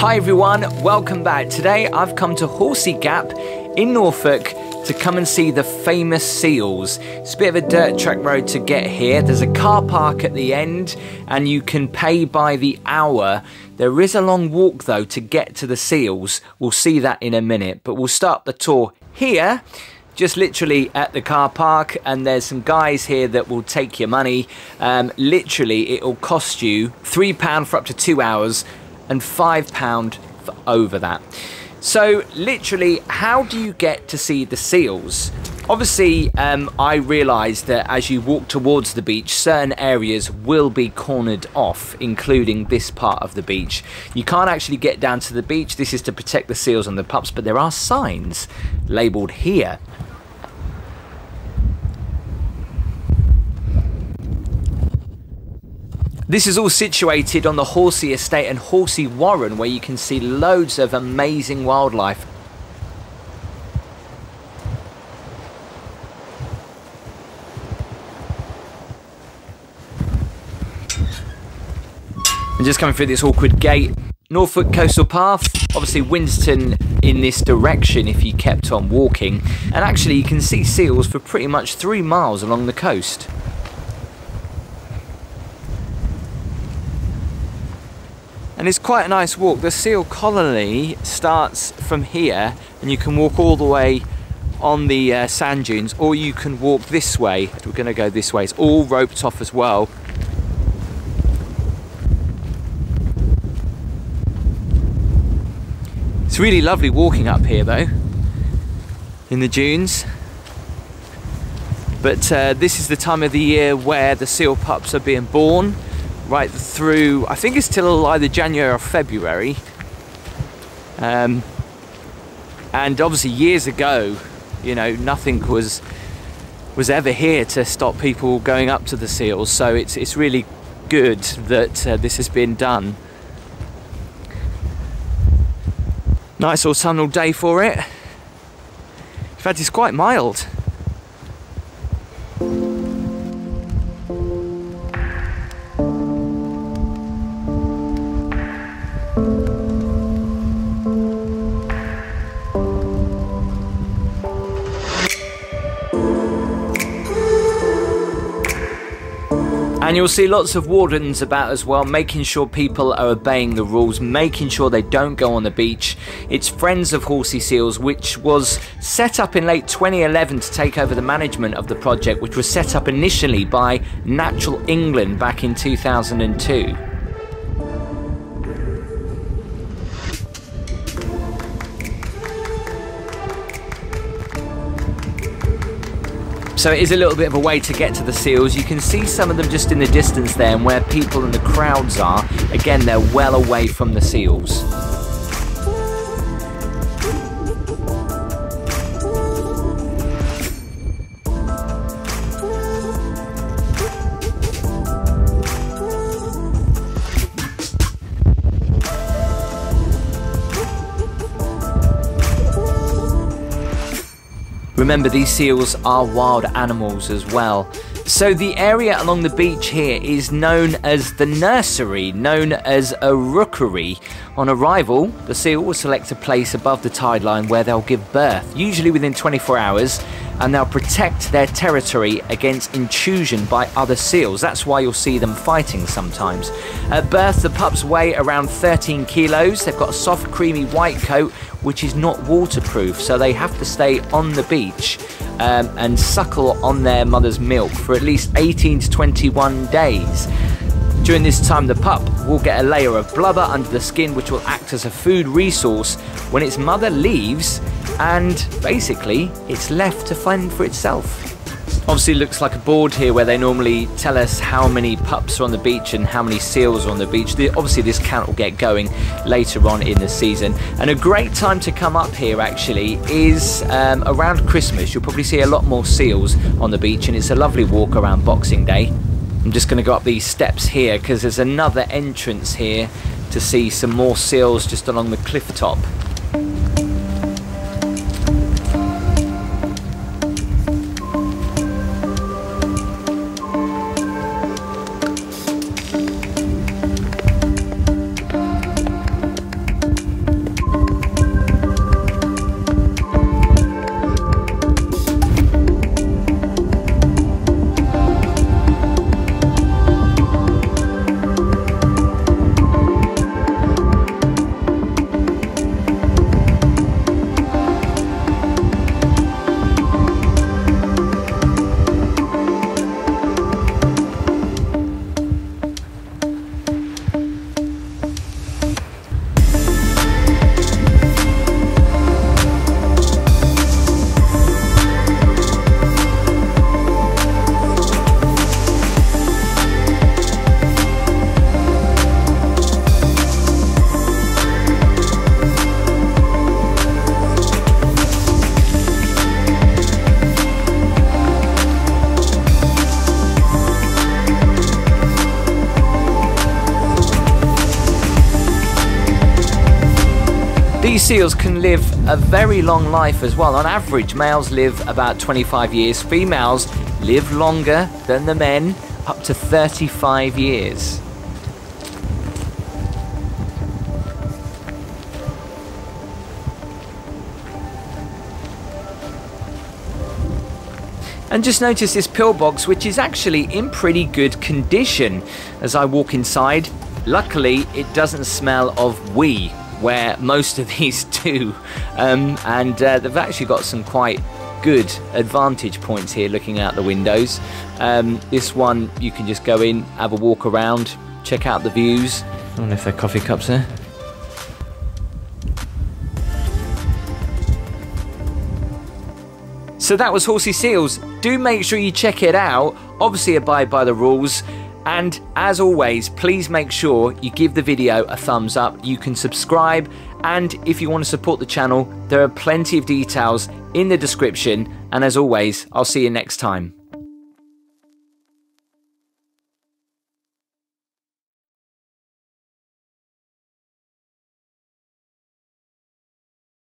Hi everyone, welcome back. Today I've come to Horsey Gap in Norfolk to come and see the famous seals. It's a bit of a dirt track road to get here. There's a car park at the end and you can pay by the hour. There is a long walk though to get to the seals. We'll see that in a minute, but we'll start the tour here just literally at the car park and there's some guys here that will take your money um, literally it'll cost you three pound for up to two hours and £5 for over that. So literally, how do you get to see the seals? Obviously, um, I realised that as you walk towards the beach, certain areas will be cornered off, including this part of the beach. You can't actually get down to the beach. This is to protect the seals and the pups, but there are signs labelled here This is all situated on the Horsey Estate and Horsey Warren where you can see loads of amazing wildlife. And just coming through this awkward gate, Norfolk Coastal Path, obviously Winterton in this direction if you kept on walking. And actually you can see seals for pretty much three miles along the coast. And it's quite a nice walk. The seal colony starts from here and you can walk all the way on the uh, sand dunes or you can walk this way. We're going to go this way. It's all roped off as well. It's really lovely walking up here though in the dunes. But uh, this is the time of the year where the seal pups are being born right through, I think it's till either January or February. Um, and obviously years ago, you know, nothing was was ever here to stop people going up to the seals. So it's it's really good that uh, this has been done. Nice autumnal day for it. In fact, it's quite mild. And you'll see lots of wardens about as well, making sure people are obeying the rules, making sure they don't go on the beach. It's Friends of Horsey Seals, which was set up in late 2011 to take over the management of the project, which was set up initially by Natural England back in 2002. So it is a little bit of a way to get to the seals. You can see some of them just in the distance there and where people and the crowds are. Again, they're well away from the seals. Remember, these seals are wild animals as well. So the area along the beach here is known as the nursery, known as a rookery. On arrival, the seal will select a place above the tide line where they'll give birth, usually within 24 hours, and they'll protect their territory against intrusion by other seals. That's why you'll see them fighting sometimes. At birth, the pups weigh around 13 kilos. They've got a soft, creamy white coat which is not waterproof, so they have to stay on the beach um, and suckle on their mother's milk for at least 18 to 21 days. During this time, the pup will get a layer of blubber under the skin, which will act as a food resource when its mother leaves, and basically, it's left to fend for itself. Obviously looks like a board here where they normally tell us how many pups are on the beach and how many seals are on the beach. The, obviously this count will get going later on in the season. And a great time to come up here actually is um, around Christmas. You'll probably see a lot more seals on the beach and it's a lovely walk around Boxing Day. I'm just going to go up these steps here because there's another entrance here to see some more seals just along the cliff top. These seals can live a very long life as well. On average, males live about 25 years. Females live longer than the men, up to 35 years. And just notice this pillbox, which is actually in pretty good condition. As I walk inside, luckily it doesn't smell of wee, where most of these do. Um, and uh, they've actually got some quite good advantage points here looking out the windows. Um, this one you can just go in, have a walk around, check out the views. I don't know if there are coffee cups there. So that was Horsey Seals. Do make sure you check it out. Obviously abide by the rules. And as always, please make sure you give the video a thumbs up. You can subscribe, and if you want to support the channel, there are plenty of details in the description. And as always, I'll see you next time.